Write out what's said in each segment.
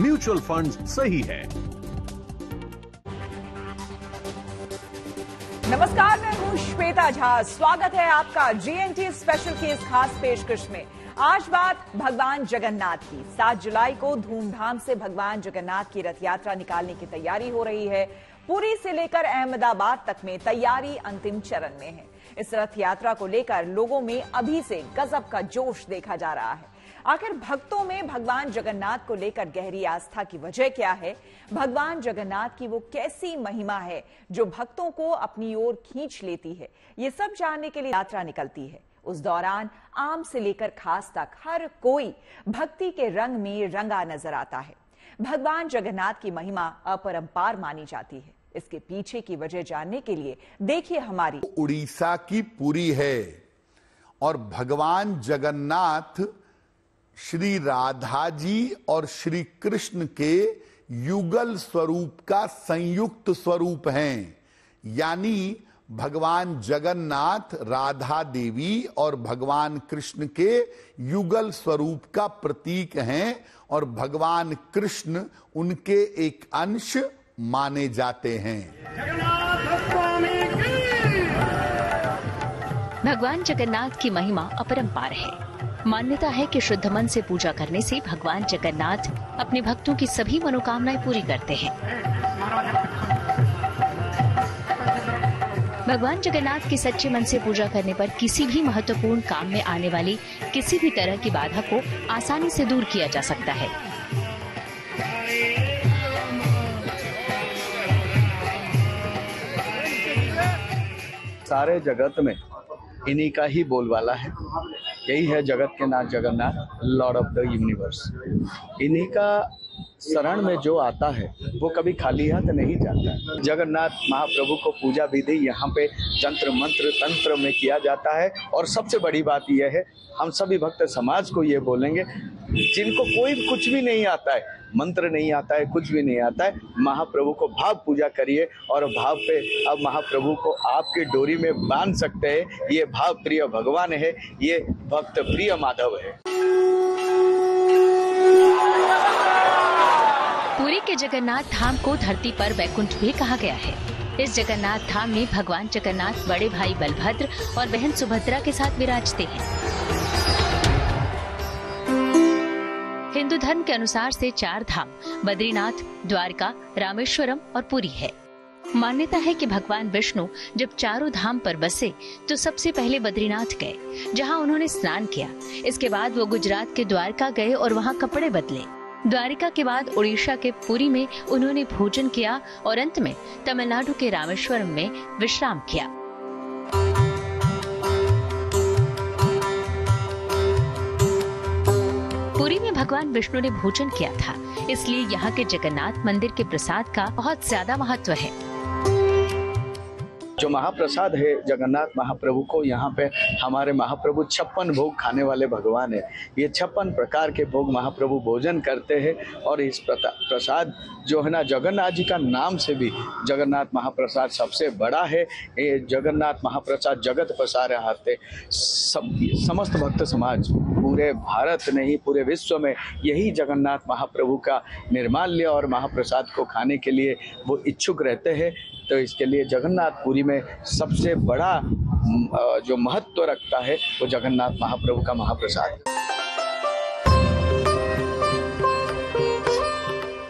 Mutual fund सही है। नमस्कार, मैं हूँ श्वेता झा। स्वागत है आपका जीएनटी स्पेशल केस खास पेशकश में। आज बात भगवान जगन्नाथ की। 7 जुलाई को धूमधाम से भगवान जगन्नाथ की रथ यात्रा निकालने की तैयारी हो रही है। पुरी से लेकर अहमदाबाद तक में तैयारी अंतिम चरण में है। इस रथ यात्रा को लेकर लोगों में अभी से गजब का जोश देखा जा रहा है। आखिर भक्तों में भगवान जगन्नाथ को लेकर गहरी आस्था की वजह क्या है? भगवान जगन्नाथ की वो कैसी महिमा है जो भक्तों को अपनी ओर खींच लेती है? ये सब जानने के लिए यात्रा निकलती है। उस दौरान आम से लेकर खास तक हर कोई भक्ति के रंग में रंगा नज़र आता है। भगवान जगन्नाथ की महिमा अपरंपार मानी जाती है। इसके पीछे की वजह जानने के लिए देखिए हमारी उड़ीसा की पुरी है और भगवान जगन्नाथ श्री राधा जी और श्री कृष्ण के युगल स्वरूप का संयुक्त स्वरूप हैं। यानी भगवान जगन्नाथ राधा देवी और भगवान कृष्ण के युगल स्वरूप का प्रतीक हैं और भगवान कृष्ण उनके एक अंश माने जाते हैं। भगवान जगन्नाथ की महिमा अपरंपार है। मान्यता है कि शुद्ध मन से पूजा करने से भगवान जगन्नाथ अपने भक्तों की सभी मनोकामनाएँ पूरी करते हैं। भगवान जगन्नाथ की सच्चे मन से पूजा करने पर किसी भी महत्वपूर्ण काम में आने वाली किसी भी तरह की बाधा को आसानी से दूर किया जा सकता है। सारे जगत में इन्हीं का ही बोलबाला है। यही है जगत के नाथ Jagannath lord of the universe इन्हीं का शरण में जो आता है वो कभी खाली हाथ नहीं जाता। है जगन्नाथ महाप्रभु को पूजा विधि यहाँ पे तंत्र मंत्र तंत्र में किया जाता है। और सबसे बड़ी बात यह है, हम सभी भक्त समाज को ये बोलेंगे, जिनको कोई कुछ भी नहीं आता है, मंत्र नहीं आता है, कुछ भी नहीं आता है, महाप्रभु को भाव पूजा करिए और भाव पे अब महाप्रभु को आपके डोरी में बाँध सकते हैं। ये भाव प्रिय भगवान है, ये भक्त प्रिय माधव है। पुरी के जगन्नाथ धाम को धरती पर वैकुंठ भी कहा गया है। इस जगन्नाथ धाम में भगवान जगन्नाथ, बड़े भाई बलभद्र और बहन सुभद्रा के साथ विराजते हैं। हिंदू धर्म के अनुसार से चार धाम, बद्रीनाथ, द्वारका, रामेश्वरम और पुरी है। मान्यता है कि भगवान विष्णु जब चारों धाम पर बसे तो सबसे पहले बद्रीनाथ गए, जहाँ उन्होंने स्नान किया। इसके बाद वो गुजरात के द्वारका गए और वहाँ कपड़े बदले। द्वारिका के बाद उड़ीसा के पुरी में उन्होंने भोजन किया और अंत में तमिलनाडु के रामेश्वरम में विश्राम किया। पुरी में भगवान विष्णु ने भोजन किया था, इसलिए यहाँ के जगन्नाथ मंदिर के प्रसाद का बहुत ज़्यादा महत्व है। जो महाप्रसाद है, जगन्नाथ महाप्रभु को यहाँ पे हमारे महाप्रभु छप्पन भोग खाने वाले भगवान है। ये छप्पन प्रकार के भोग महाप्रभु भोजन करते हैं और इस प्रसाद जो है ना, जगन्नाथ जी का नाम से भी जगन्नाथ महाप्रसाद सबसे बड़ा है। ये जगन्नाथ महाप्रसाद जगत पसारे हाथे सब, समस्त भक्त समाज, पूरे भारत नहीं, पूरे विश्व में यही जगन्नाथ महाप्रभु का निर्माल्य और महाप्रसाद को खाने के लिए वो इच्छुक रहते हैं। तो इसके लिए जगन्नाथपुरी में सबसे बड़ा जो महत्व रखता है, वो जगन्नाथ महाप्रभु का महाप्रसाद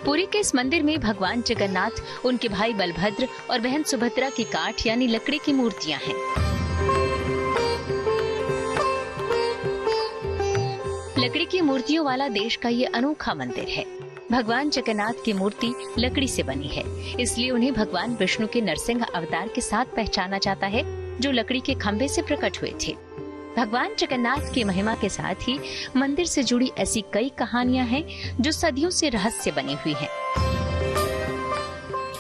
पुरी के इस मंदिर में भगवान जगन्नाथ, उनके भाई बलभद्र और बहन सुभद्रा की काठ, यानी लकड़ी की मूर्तियाँ हैं। लकड़ी की मूर्तियों वाला देश का ये अनोखा मंदिर है। भगवान जगन्नाथ की मूर्ति लकड़ी से बनी है इसलिए उन्हें भगवान विष्णु के नरसिंह अवतार के साथ पहचाना जाता है, जो लकड़ी के खंभे से प्रकट हुए थे भगवान जगन्नाथ की महिमा के साथ ही मंदिर से जुड़ी ऐसी कई कहानियाँ हैं, जो सदियों से रहस्य बनी हुई हैं।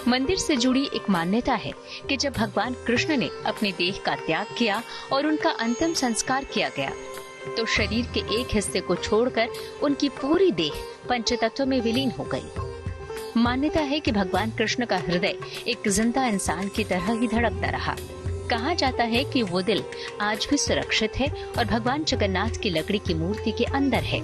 मंदिर से जुड़ी एक मान्यता है कि जब भगवान कृष्ण ने अपने देह का त्याग किया और उनका अंतिम संस्कार किया गया तो शरीर के एक हिस्से को छोड़कर उनकी पूरी देह पंचतत्व में विलीन हो गई। मान्यता है कि भगवान कृष्ण का हृदय एक ज़िंदा इंसान की तरह ही धड़कता रहा। कहा जाता है कि वो दिल आज भी सुरक्षित है और भगवान जगन्नाथ की लकड़ी की मूर्ति के अंदर है।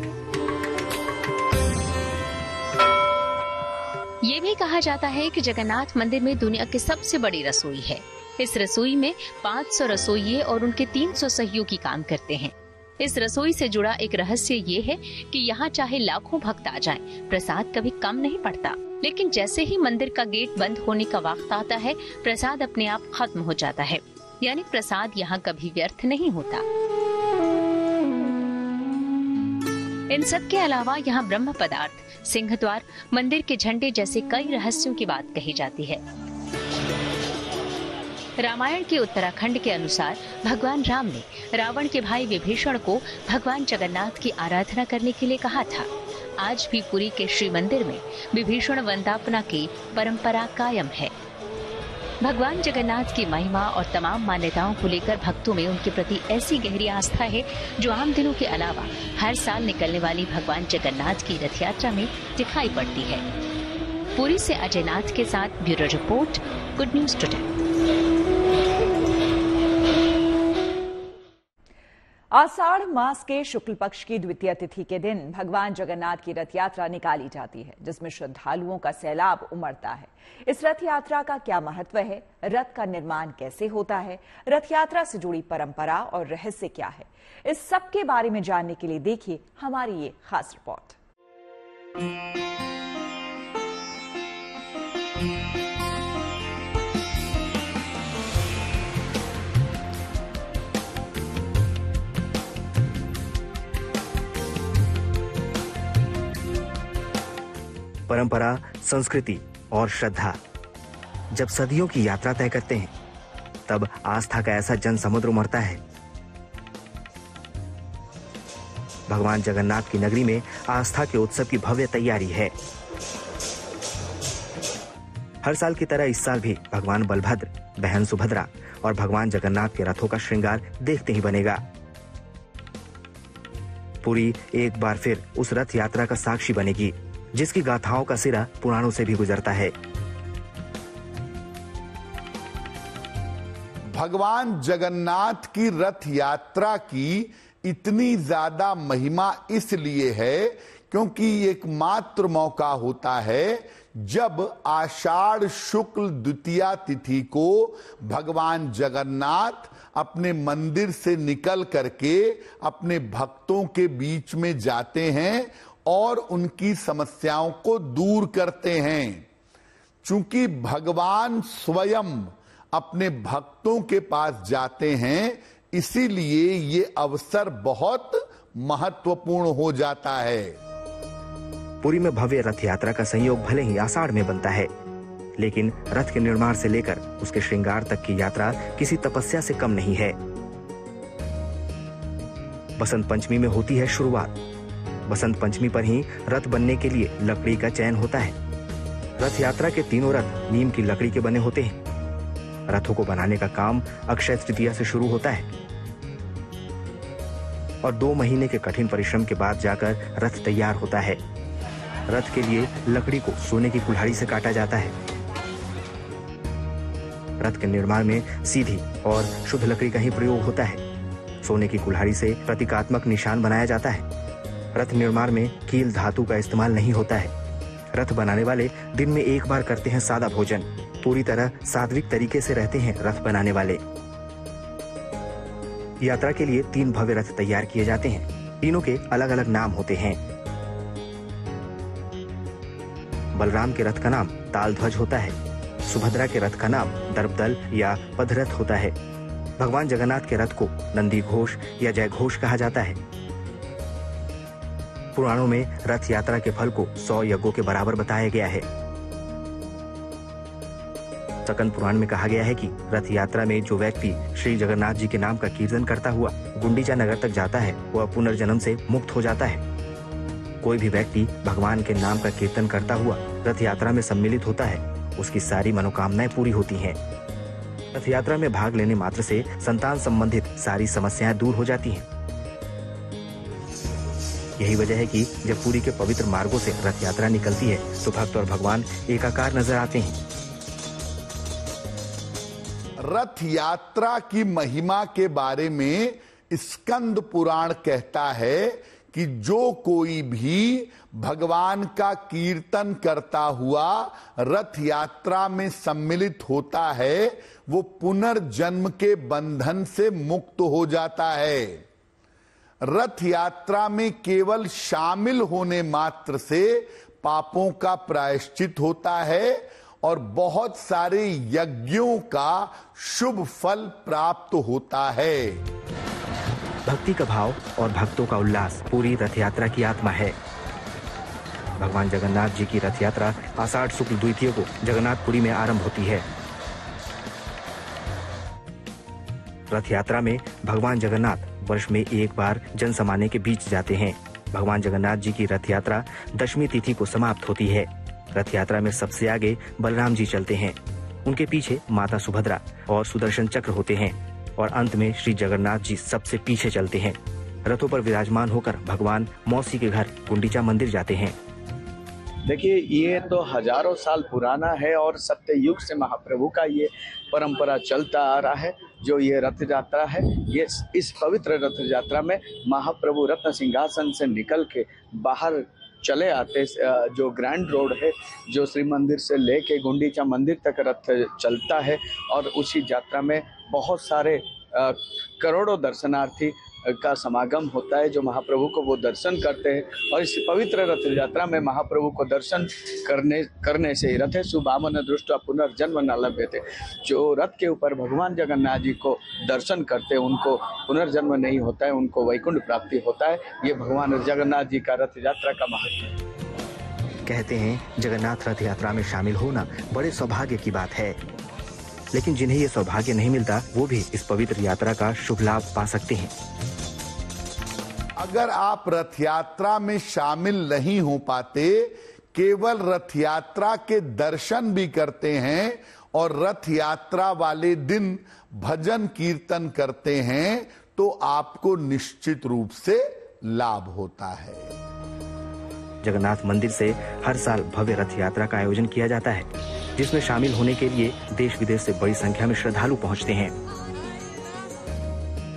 ये भी कहा जाता है कि जगन्नाथ मंदिर में दुनिया की सबसे बड़ी रसोई है। इस रसोई में 500 रसोइये और उनके 300 सहयोगी काम करते हैं। इस रसोई से जुड़ा एक रहस्य ये है कि यहाँ चाहे लाखों भक्त आ जाएँ, प्रसाद कभी कम नहीं पड़ता। लेकिन जैसे ही मंदिर का गेट बंद होने का वक्त आता है प्रसाद अपने आप खत्म हो जाता है। यानी प्रसाद यहाँ कभी व्यर्थ नहीं होता। इन सब के अलावा यहाँ ब्रह्म पदार्थ सिंह द्वार मंदिर के झंडे जैसे कई रहस्यों की बात कही जाती है। रामायण के उत्तराखंड के अनुसार भगवान राम ने रावण के भाई विभीषण को भगवान जगन्नाथ की आराधना करने के लिए कहा था। आज भी पुरी के श्री मंदिर में विभीषण वंदापना की परंपरा कायम है। भगवान जगन्नाथ की महिमा और तमाम मान्यताओं को लेकर भक्तों में उनके प्रति ऐसी गहरी आस्था है, जो आम दिनों के अलावा हर साल निकलने वाली भगवान जगन्नाथ की रथ यात्रा में दिखाई पड़ती है। पुरी से अजय नाथ के साथ bureau report, good news today. आषाढ़ मास के शुक्ल पक्ष की द्वितीय तिथि के दिन भगवान जगन्नाथ की रथ यात्रा निकाली जाती है, जिसमें श्रद्धालुओं का सैलाब उमड़ता है। इस रथ यात्रा का क्या महत्व है? रथ का निर्माण कैसे होता है? रथ यात्रा से जुड़ी परंपरा और रहस्य क्या है? इस सब के बारे में जानने के लिए देखिए हमारी ये खास रिपोर्ट। परंपरा, संस्कृति और श्रद्धा। जब सदियों की यात्रा तय करते हैं, तब आस्था का ऐसा जन समुद्र उमड़ता है। भगवान जगन्नाथ की नगरी में आस्था के उत्सव की भव्य तैयारी है। हर साल की तरह इस साल भी भगवान बलभद्र, बहन सुभद्रा और भगवान जगन्नाथ के रथों का श्रृंगार देखते ही बनेगा। पूरी एक बार फिर उस रथ यात्रा का साक्षी बनेगी। जिसकी गाथाओं का सिरा पुराणों से भी गुजरता है। भगवान जगन्नाथ की रथ यात्रा की इतनी ज़्यादा महिमा इसलिए है क्योंकि एकमात्र मौका होता है जब आषाढ़ शुक्ल द्वितीया तिथि को भगवान जगन्नाथ अपने मंदिर से निकल करके अपने भक्तों के बीच में जाते हैं और उनकी समस्याओं को दूर करते हैं। चूँकि भगवान स्वयं अपने भक्तों के पास जाते हैं, इसीलिए ये अवसर बहुत महत्वपूर्ण हो जाता है। पुरी में भव्य रथ यात्रा का संयोग भले ही आषाढ़ में बनता है, लेकिन रथ के निर्माण से लेकर उसके श्रृंगार तक की यात्रा किसी तपस्या से कम नहीं है। बसंत पंचमी में होती है शुरुआत। बसंत पंचमी पर ही रथ बनने के लिए लकड़ी का चयन होता है। रथ यात्रा के तीनों रथ नीम की लकड़ी के बने होते हैं। रथों को बनाने का काम अक्षय तृतीया से शुरू होता है। और दो महीने के कठिन परिश्रम के बाद जाकर रथ तैयार होता है। रथ के लिए लकड़ी को सोने की कुल्हाड़ी से काटा जाता है। रथ के निर्माण में सीधी और शुद्ध लकड़ी का ही प्रयोग होता है। सोने की कुल्हाड़ी से प्रतीकात्मक निशान बनाया जाता है। रथ निर्माण में कील धातु का इस्तेमाल नहीं होता है। रथ बनाने वाले दिन में एक बार करते हैं सादा भोजन। पूरी तरह सात्विक तरीके से रहते हैं रथ बनाने वाले। यात्रा के लिए तीन भव्य रथ तैयार किए जाते हैं। तीनों के अलग अलग नाम होते हैं। बलराम के रथ का नाम ताल ध्वज होता है। सुभद्रा के रथ का नाम दर्पदल या पदरथ होता है। भगवान जगन्नाथ के रथ को नंदी घोष या जय घोष कहा जाता है। पुराणों में रथ यात्रा के फल को सौ यज्ञों के बराबर बताया गया है सकन पुराण में कहा गया है कि रथ यात्रा में जो व्यक्ति श्री जगन्नाथ जी के नाम का कीर्तन करता हुआ गुंडीचा नगर तक जाता है, वह पुनर्जन्म से मुक्त हो जाता है कोई भी व्यक्ति भगवान के नाम का कीर्तन करता हुआ रथ यात्रा में सम्मिलित होता है, उसकी सारी मनोकामनाएँ पूरी होती हैं। रथ यात्रा में भाग लेने मात्र से संतान संबंधित सारी समस्याएँ दूर हो जाती हैं। यही वजह है कि जब पूरी के पवित्र मार्गों से रथ यात्रा निकलती है तो भक्त और भगवान एकाकार नज़र आते हैं। रथ यात्रा की महिमा के बारे में स्कंद पुराण कहता है कि जो कोई भी भगवान का कीर्तन करता हुआ रथ यात्रा में सम्मिलित होता है, वो पुनर्जन्म के बंधन से मुक्त हो जाता है। रथ यात्रा में केवल शामिल होने मात्र से पापों का प्रायश्चित होता है और बहुत सारे यज्ञों का शुभ फल प्राप्त होता है। भक्ति का भाव और भक्तों का उल्लास पूरी रथ यात्रा की आत्मा है। भगवान जगन्नाथ जी की रथ यात्रा आषाढ़ शुक्ल द्वितीय को जगन्नाथपुरी में आरंभ होती है। रथ यात्रा में भगवान जगन्नाथ वर्ष में एक बार जन समाने के बीच जाते हैं। भगवान जगन्नाथ जी की रथ यात्रा दशमी तिथि को समाप्त होती है। रथ यात्रा में सबसे आगे बलराम जी चलते हैं। उनके पीछे माता सुभद्रा और सुदर्शन चक्र होते हैं और अंत में श्री जगन्नाथ जी सबसे पीछे चलते हैं। रथों पर विराजमान होकर भगवान मौसी के घर गुंडीचा मंदिर जाते हैं। देखिए, ये तो हज़ारों साल पुराना है और सत्य युग से महाप्रभु का ये परंपरा चलता आ रहा है, जो ये रथ यात्रा है, ये इस पवित्र रथ यात्रा में महाप्रभु रत्न सिंहासन से निकल के बाहर चले आते जो ग्रैंड रोड है, जो श्री मंदिर से ले लेके गुंडीचा मंदिर तक रथ चलता है और उसी यात्रा में बहुत सारे करोड़ों दर्शनार्थी का समागम होता है, जो महाप्रभु को वो दर्शन करते हैं। और इस पवित्र रथ यात्रा में महाप्रभु को दर्शन करने करने से रथे सुबामन दृष्ट पुनर्जन्म न लभ्य थे जो रथ के ऊपर भगवान जगन्नाथ जी को दर्शन करते उनको पुनर्जन्म नहीं होता है, उनको वैकुंठ प्राप्ति होता है। ये भगवान जगन्नाथ जी का रथ यात्रा का महत्व है। कहते हैं, जगन्नाथ रथ यात्रा में शामिल होना बड़े सौभाग्य की बात है। लेकिन जिन्हें ये सौभाग्य नहीं मिलता, वो भी इस पवित्र यात्रा का शुभ लाभ पा सकते हैं। अगर आप रथ यात्रा में शामिल नहीं हो पाते, केवल रथ यात्रा के दर्शन भी करते हैं और रथ यात्रा वाले दिन भजन कीर्तन करते हैं तो आपको निश्चित रूप से लाभ होता है। जगन्नाथ मंदिर से हर साल भव्य रथ यात्रा का आयोजन किया जाता है, जिसमें शामिल होने के लिए देश विदेश से बड़ी संख्या में श्रद्धालु पहुँचते हैं।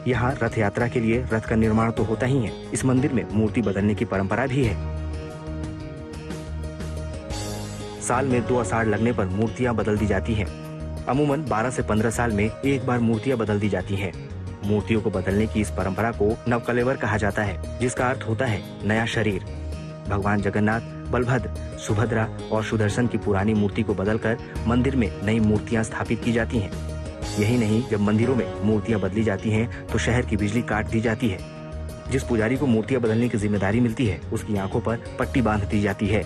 यहाँ रथ यात्रा के लिए रथ का निर्माण तो होता ही है इस मंदिर में मूर्ति बदलने की परंपरा भी है साल में दो अषाढ़ लगने पर मूर्तियाँ बदल दी जाती हैं। अमूमन 12 से 15 साल में एक बार मूर्तियाँ बदल दी जाती हैं। मूर्तियों को बदलने की इस परंपरा को नवकलेवर कहा जाता है, जिसका अर्थ होता है नया शरीर भगवान जगन्नाथ, बलभद्र, सुभद्रा और सुदर्शन की पुरानी मूर्ति को बदलकर मंदिर में नई मूर्तियाँ स्थापित की जाती हैं। यही नहीं, जब मंदिरों में मूर्तियाँ बदली जाती हैं तो शहर की बिजली काट दी जाती है। जिस पुजारी को मूर्तियाँ बदलने की ज़िम्मेदारी मिलती है, उसकी आँखों पर पट्टी बाँध दी जाती है।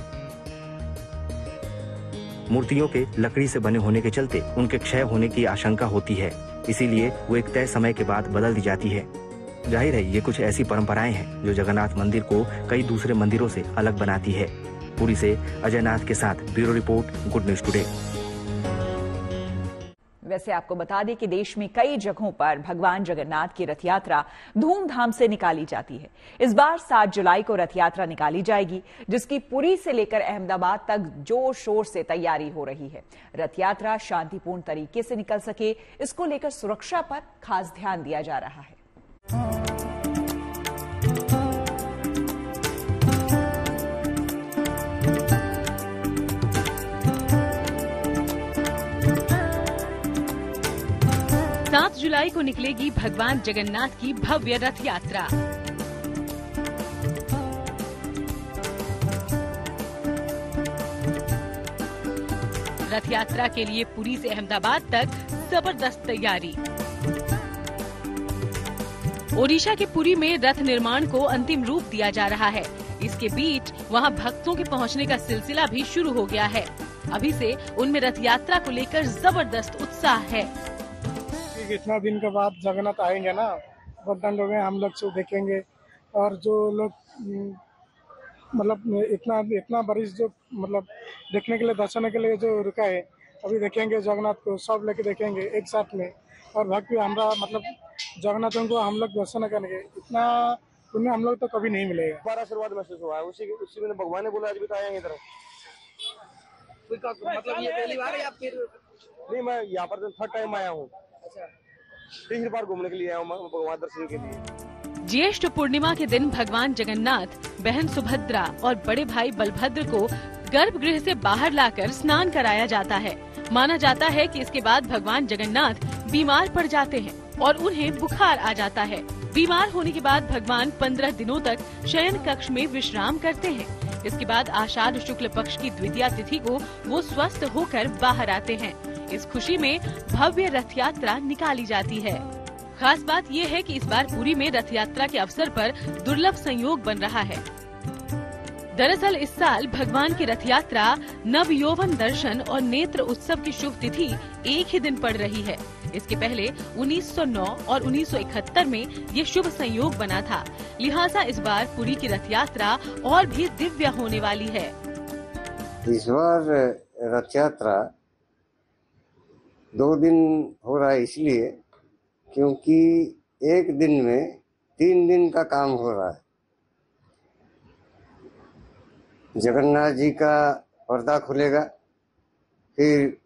मूर्तियों के लकड़ी से बने होने के चलते उनके क्षय होने की आशंका होती है। इसीलिए वो एक तय समय के बाद बदल दी जाती है। ज़ाहिर है, ये कुछ ऐसी परंपराएँ हैं, जो जगन्नाथ मंदिर को कई दूसरे मंदिरों से अलग बनाती है। पुरी से अजयनाथ के साथ bureau report, good news today. वैसे आपको बता दें कि देश में कई जगहों पर भगवान जगन्नाथ की रथ यात्रा धूमधाम से निकाली जाती है। इस बार 7 जुलाई को रथ यात्रा निकाली जाएगी, जिसकी पुरी से लेकर अहमदाबाद तक ज़ोर शोर से तैयारी हो रही है। रथ यात्रा शांतिपूर्ण तरीके से निकल सके, इसको लेकर सुरक्षा पर खास ध्यान दिया जा रहा है। जुलाई को निकलेगी भगवान जगन्नाथ की भव्य रथ यात्रा रथ यात्रा के लिए पुरी से अहमदाबाद तक ज़बरदस्त तैयारी। ओडिशा के पुरी में रथ निर्माण को अंतिम रूप दिया जा रहा है। इसके बीच वहाँ भक्तों के पहुँचने का सिलसिला भी शुरू हो गया है। अभी से उनमें रथ यात्रा को लेकर ज़बरदस्त उत्साह है। इतना दिन के बाद जगन्नाथ आएँगे ना बदन लोग हम लोग से देखेंगे। और जो लोग मतलब इतना इतना बरिश जो मतलब देखने के लिए दर्शन के लिए जो रुका है अभी देखेंगे जगन्नाथ को सब लेके देखेंगे एक साथ में। और भक्त हमारा मतलब जगन्नाथ को हम लोग दर्शन करेंगे इतना पुण्य हम लोग तो कभी नहीं मिलेगा। बार आशीर्वाद महसूस हुआ है उसी उसी में भगवान ने बोला आज भी तो आएँगे इधर। मतलब ये पहली बार या फिर नहीं मैं यहाँ पर थर्ड टाइम आया हूँ। तीसरी बार घूमने के लिए आया हूँ भगवान दर्शन के लिए। ज्येष्ठ पूर्णिमा के दिन भगवान जगन्नाथ, बहन सुभद्रा और बड़े भाई बलभद्र को गर्भगृह से बाहर लाकर स्नान कराया जाता है। माना जाता है कि इसके बाद भगवान जगन्नाथ बीमार पड़ जाते हैं और उन्हें बुखार आ जाता है। बीमार होने के बाद भगवान पंद्रह दिनों तक शयन कक्ष में विश्राम करते हैं। इसके बाद आषाढ़ शुक्ल पक्ष की द्वितीय तिथि को वो स्वस्थ होकर बाहर आते हैं। इस खुशी में भव्य रथ यात्रा निकाली जाती है। खास बात ये है कि इस बार पुरी में रथ यात्रा के अवसर पर दुर्लभ संयोग बन रहा है। दरअसल इस साल भगवान की रथ यात्रा नव यौवन दर्शन और नेत्र उत्सव की शुभ तिथि एक ही दिन पड़ रही है। इसके पहले 1909 और 1971 में ये शुभ संयोग बना था। लिहाजा इस बार पुरी की रथ यात्रा और भी दिव्य होने वाली है। इस बार रथ यात्रा दो दिन हो रहा है इसलिए, क्योंकि एक दिन में तीन दिन का काम हो रहा है। जगन्नाथ जी का पर्दा खुलेगा, फिर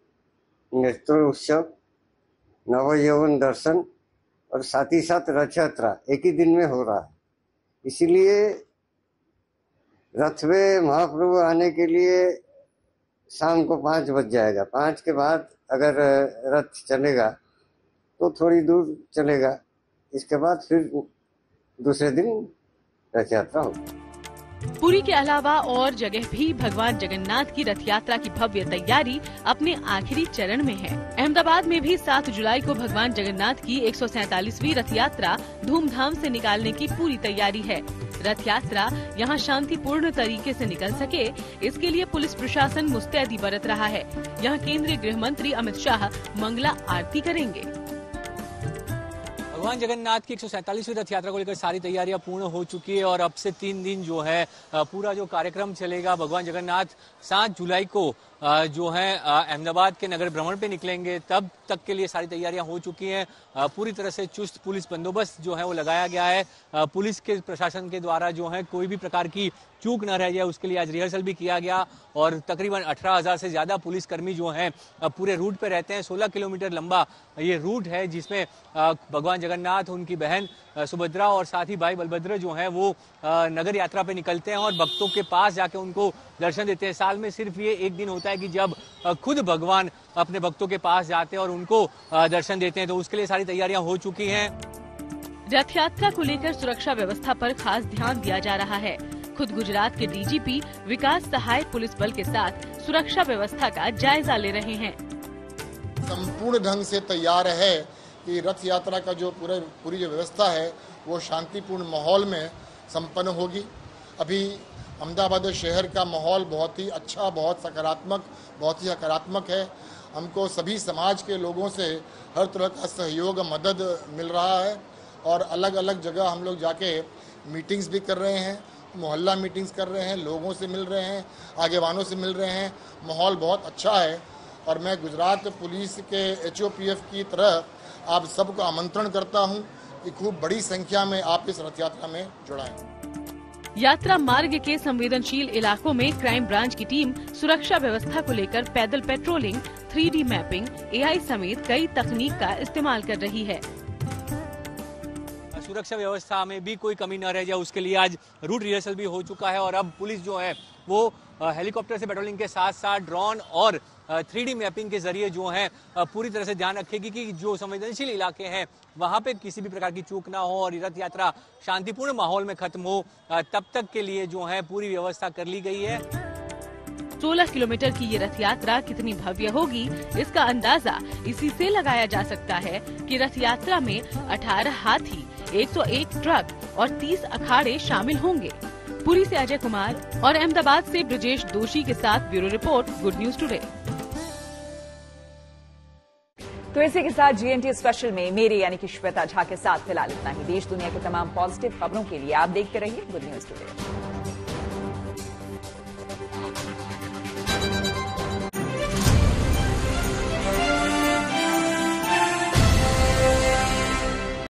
नेत्र उत्सव नव यौवन दर्शन और साथ ही साथ रथ यात्रा एक ही दिन में हो रहा है। इसलिए रथ में महाप्रभु आने के लिए शाम को पाँच बज जाएगा। पाँच के बाद अगर रथ चलेगा तो थोड़ी दूर चलेगा। इसके बाद फिर दूसरे दिन रथ यात्रा होगी। पुरी के अलावा और जगह भी। भगवान जगन्नाथ की रथ यात्रा की भव्य तैयारी अपने आखिरी चरण में है। अहमदाबाद में भी 7 जुलाई को भगवान जगन्नाथ की एक रथ यात्रा धूमधाम से निकालने की पूरी तैयारी है। रथ यात्रा यहाँ शांतिपूर्ण तरीके से निकल सके, इसके लिए पुलिस प्रशासन मुस्तैदी बरत रहा है। यहाँ केंद्रीय गृह मंत्री अमित शाह मंगला आरती करेंगे। भगवान जगन्नाथ की एक सौ रथ यात्रा को लेकर सारी तैयारियाँ पूर्ण हो चुकी है और अब से तीन दिन जो है पूरा जो कार्यक्रम चलेगा, भगवान जगन्नाथ सात जुलाई को जो है अहमदाबाद के नगर भ्रमण पे निकलेंगे, तब तक के लिए सारी तैयारियाँ हो चुकी हैं। पूरी तरह से चुस्त पुलिस बंदोबस्त जो है वो लगाया गया है। पुलिस के, प्रशासन के द्वारा जो है कोई भी प्रकार की चूक न रह जाए, उसके लिए आज रिहर्सल भी किया गया। और तकरीबन अठारह हज़ार से ज़्यादा पुलिसकर्मी जो हैं पूरे रूट पे रहते हैं। 16 किलोमीटर लंबा ये रूट है, जिसमें भगवान जगन्नाथ, उनकी बहन सुभद्रा और साथ ही भाई बलभद्र जो है वो नगर यात्रा पे निकलते हैं और भक्तों के पास जाके उनको दर्शन देते हैं। साल में सिर्फ़ ये एक दिन होता है कि जब खुद भगवान अपने भक्तों के पास जाते हैं और उनको दर्शन देते हैं तो उसके लिए सारी तैयारियाँ हो चुकी हैं। रथ यात्रा को लेकर सुरक्षा व्यवस्था पर खास ध्यान दिया जा रहा है। खुद गुजरात के डीजीपी विकास सहायक पुलिस बल के साथ सुरक्षा व्यवस्था का जायजा ले रहे हैं। संपूर्ण ढंग से तैयार है। कि रथ यात्रा का जो पूरे, पूरी जो व्यवस्था है, वो शांतिपूर्ण माहौल में संपन्न होगी। अभी अहमदाबाद शहर का माहौल बहुत ही अच्छा बहुत सकारात्मक, बहुत ही सकारात्मक है। हमको सभी समाज के लोगों से हर तरह का सहयोग, मदद मिल रहा है और अलग अलग जगह हम लोग जाके मीटिंग्स भी कर रहे हैं, मोहल्ला मीटिंग्स कर रहे हैं, लोगों से मिल रहे हैं, आगेवानों से मिल रहे हैं। माहौल बहुत अच्छा है और मैं गुजरात पुलिस के एचओपीएफ की तरह आप सबको आमंत्रण करता हूँ कि खूब बड़ी संख्या में आप इस रथ यात्रा में जुड़ाएँ। यात्रा मार्ग के संवेदनशील इलाकों में क्राइम ब्रांच की टीम सुरक्षा व्यवस्था को लेकर पैदल पेट्रोलिंग 3D मैपिंग एआई समेत कई तकनीक का इस्तेमाल कर रही है सुरक्षा व्यवस्था में भी कोई कमी न रह जाए उसके लिए आज रूट रिहर्सल भी हो चुका है और अब पुलिस जो है वो हेलीकॉप्टर से पेट्रोलिंग के साथ साथ ड्रोन और थ्री मैपिंग के ज़रिए जो है पूरी तरह से ध्यान रखेगी कि जो संवेदनशील इलाके हैं, वहाँ पे किसी भी प्रकार की चूक ना हो और रथ यात्रा शांतिपूर्ण माहौल में खत्म हो तब तक के लिए जो है पूरी व्यवस्था कर ली गई है। 16 किलोमीटर की ये रथ यात्रा कितनी भव्य होगी, इसका अंदाज़ा इसी से लगाया जा सकता है कि रथ यात्रा में 18 हाथी 101 ट्रक और 30 अखाड़े शामिल होंगे। पुरी से अजय कुमार और अहमदाबाद से ब्रजेश दोषी के साथ bureau report, good news today. तो इसी के साथ जीएनटी स्पेशल में मेरे यानी कि श्वेता झा के साथ फ़िलहाल इतना ही। देश दुनिया के तमाम पॉजिटिव खबरों के लिए आप देखते रहिए गुड न्यूज़ टुडे